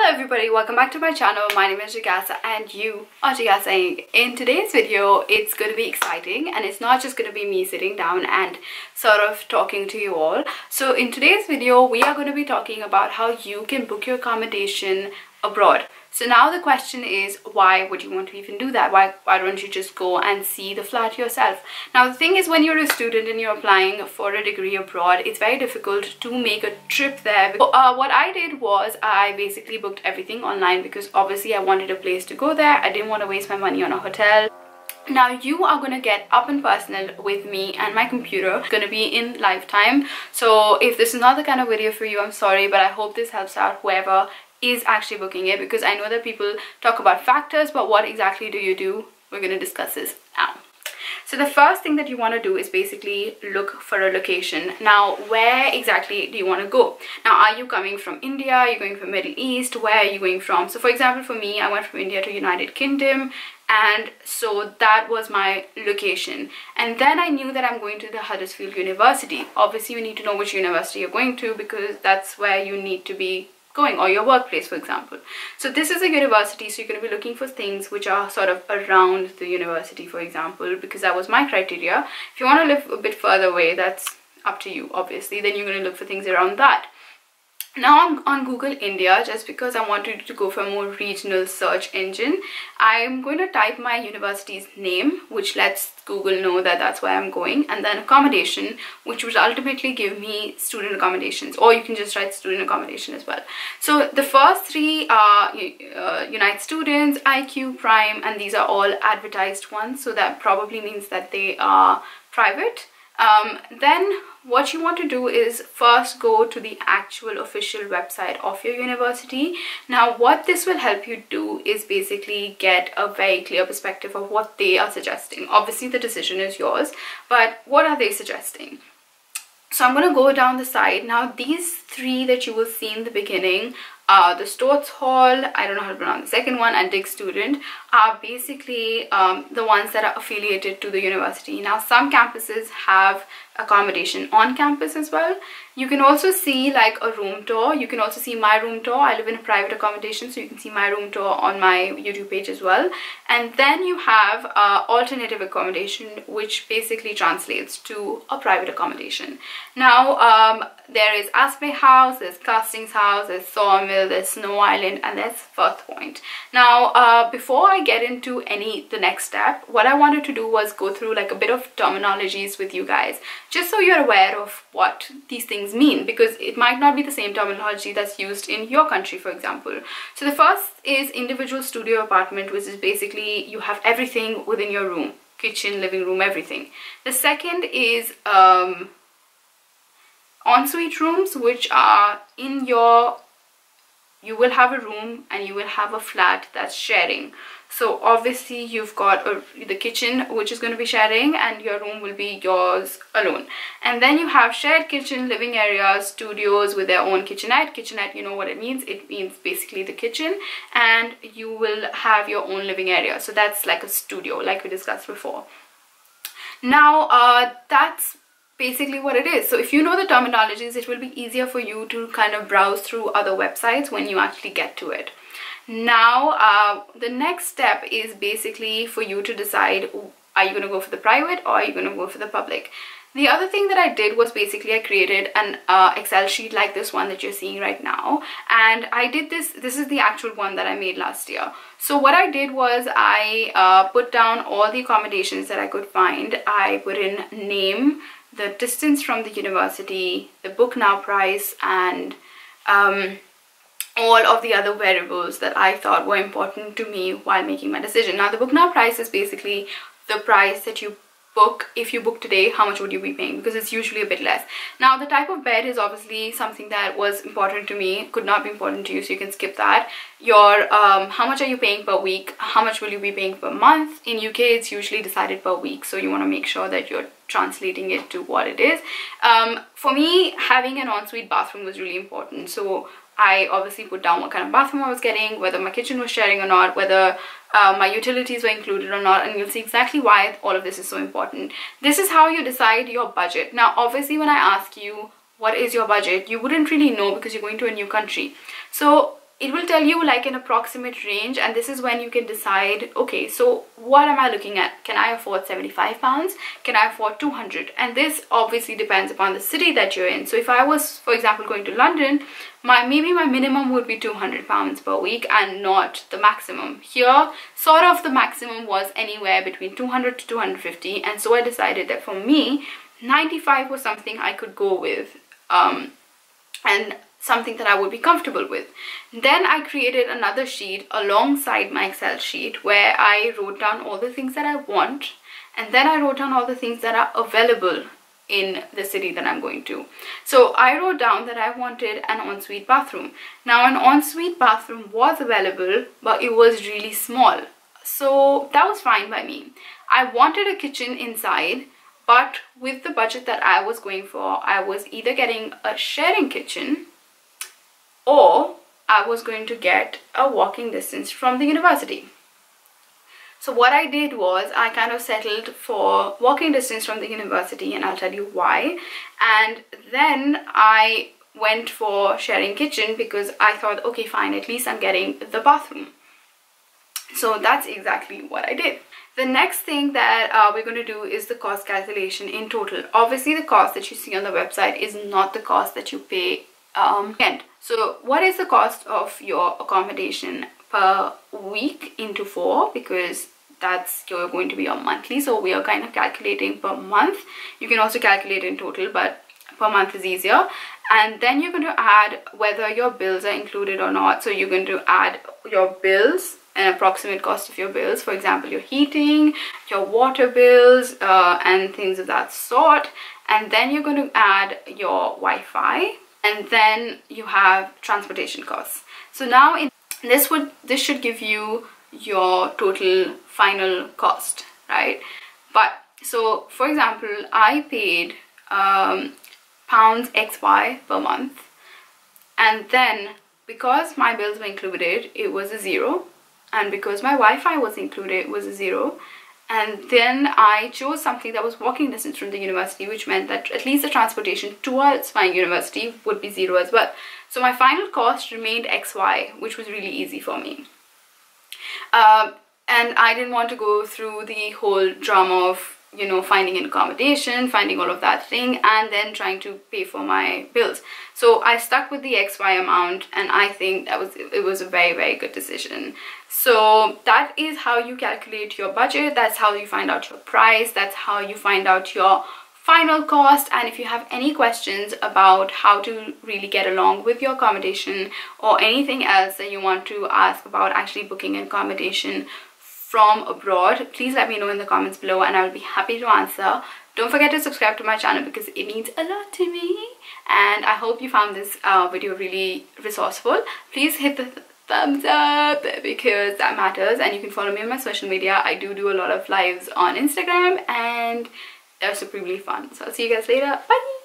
Hello everybody, welcome back to my channel. My name is Jigyasa and you are Jigyasaing. In today's video, it's going to be exciting and it's not just going to be me sitting down and sort of talking to you all. So in today's video, we are going to be talking about how you can book your accommodation abroad. So now the question is, why would you want to even do that? Why, why don't you just go and see the flat yourself? Now the thing is, when you're a student and you're applying for a degree abroad, it's very difficult to make a trip there. Uh, what I did was I basically booked everything online because obviously I wanted a place to go there. I didn't want to waste my money on a hotel now you are going to get up and personal with me and my computer It's going to be in lifetime so if this is not the kind of video for you i'm sorry but i hope this helps out whoever is actually booking it because I know that people talk about factors but what exactly do you do? We're going to discuss this now. So the first thing that you want to do is basically look for a location. Now, where exactly do you want to go? Now, are you coming from India? Are you going from Middle East? Where are you going from? So for example, for me, I went from India to United Kingdom and so that was my location and then i knew that i'm going to the huddersfield university obviously you need to know which university you're going to because that's where you need to be going or your workplace for example. So this is a university so you're going to be looking for things which are sort of around the university for example because that was my criteria. If you want to live a bit further away that's up to you obviously then you're going to look for things around that now I'm on Google India just because I wanted to go for a more regional search engine. I'm going to type my university's name which lets Google know that that's where I'm going and then accommodation which would ultimately give me student accommodations or you can just write student accommodation as well. So the first three are uh, Unite Students, IQ, Prime and these are all advertised ones so that probably means that they are private. Um, then what you want to do is first go to the actual official website of your university. Now what this will help you do is basically get a very clear perspective of what they are suggesting. Obviously the decision is yours but what are they suggesting? So I'm going to go down the side. Now these three that you will see in the beginning uh, the Storthes Hall, I don't know how to pronounce the second one, and Digs Student are basically um, the ones that are affiliated to the university. Now some campuses have accommodation on campus as well. You can also see like a room tour. You can also see my room tour. I live in a private accommodation so you can see my room tour on my YouTube page as well. And then you have uh, alternative accommodation which basically translates to a private accommodation. Now um, there is Aspley House, there's Castings House, there's Sawmill, there's Snow Island and there's Firth Point. Now uh, before I get into any the next step, what I wanted to do was go through like a bit of terminologies with you guys just so you're aware of what these things mean because it might not be the same terminology that's used in your country for example. So the first is individual studio apartment which is basically you have everything within your room kitchen, living room, everything. The second is um, ensuite rooms which are in your you will have a room and you will have a flat that's sharing. So obviously you've got a, the kitchen which is going to be sharing and your room will be yours alone. And then you have shared kitchen living areas studios with their own kitchenette. Kitchenette you know what it means? It means basically the kitchen and you will have your own living area. So that's like a studio like we discussed before. Now uh, that's basically what it is. So if you know the terminologies, it will be easier for you to kind of browse through other websites when you actually get to it. Now, uh, the next step is basically for you to decide, are you going to go for the private or are you going to go for the public? The other thing that I did was basically I created an uh, Excel sheet like this one that you're seeing right now and I did this, this is the actual one that I made last year. So what I did was I uh, put down all the accommodations that I could find. I put in name, the distance from the university, the book now price, and um, all of the other variables that I thought were important to me while making my decision. Now, the book now price is basically the price that you book if you book today how much would you be paying? Because it's usually a bit less. Now the type of bed is obviously something that was important to me could not be important to you so you can skip that. Your um, how much are you paying per week? How much will you be paying per month? In UK it's usually decided per week so you want to make sure that you're translating it to what it is. Um, for me having an ensuite bathroom was really important. So I obviously put down what kind of bathroom I was getting, whether my kitchen was sharing or not, whether uh, my utilities were included or not, and you'll see exactly why all of this is so important. This is how you decide your budget. Now, obviously, when I ask you what is your budget, you wouldn't really know because you're going to a new country. So it will tell you like an approximate range and this is when you can decide okay so what am i looking at? Can i afford 75 pounds? Can i afford 200 and this obviously depends upon the city that you're in. So if i was for example going to london my maybe my minimum would be 200 pounds per week and not the maximum. Here sort of the maximum was anywhere between 200 to 250 and so i decided that for me 95 was something i could go with. Um and something that I would be comfortable with. Then I created another sheet alongside my Excel sheet where I wrote down all the things that I want and then I wrote down all the things that are available in the city that I'm going to. So I wrote down that I wanted an ensuite bathroom. Now an ensuite bathroom was available but it was really small. So that was fine by me. I wanted a kitchen inside but with the budget that I was going for, I was either getting a sharing kitchen or I was going to get a walking distance from the university. So what I did was I kind of settled for walking distance from the university and I'll tell you why. And then I went for sharing kitchen because I thought, okay, fine, at least I'm getting the bathroom. So that's exactly what I did. The next thing that uh, we're going to do is the cost calculation in total. Obviously, the cost that you see on the website is not the cost that you pay um, end. So what is the cost of your accommodation per week into four? Because that's you're going to be your monthly so we are kind of calculating per month. You can also calculate in total but per month is easier. And then you're going to add whether your bills are included or not. So you're going to add your bills an approximate cost of your bills for example your heating your water bills uh, and things of that sort. And then you're going to add your Wi-Fi and then you have transportation costs. So now in this would this should give you your total final cost right? But so for example i paid um, pounds xy per month and then because my bills were included it was a zero and because my wi-fi was included it was a zero and then I chose something that was walking distance from the university which meant that at least the transportation towards my university would be zero as well. So my final cost remained XY which was really easy for me. Uh, and I didn't want to go through the whole drama of you know finding an accommodation finding all of that thing and then trying to pay for my bills. So i stuck with the xy amount and i think that was it was a very very good decision. So that is how you calculate your budget. That's how you find out your price. That's how you find out your final cost. And if you have any questions about how to really get along with your accommodation or anything else that you want to ask about actually booking an accommodation from abroad. Please let me know in the comments below and I'll be happy to answer. Don't forget to subscribe to my channel because it means a lot to me. And I hope you found this uh, video really resourceful. Please hit the th thumbs up because that matters. And you can follow me on my social media. I do do a lot of lives on Instagram and they're supremely fun. So I'll see you guys later. Bye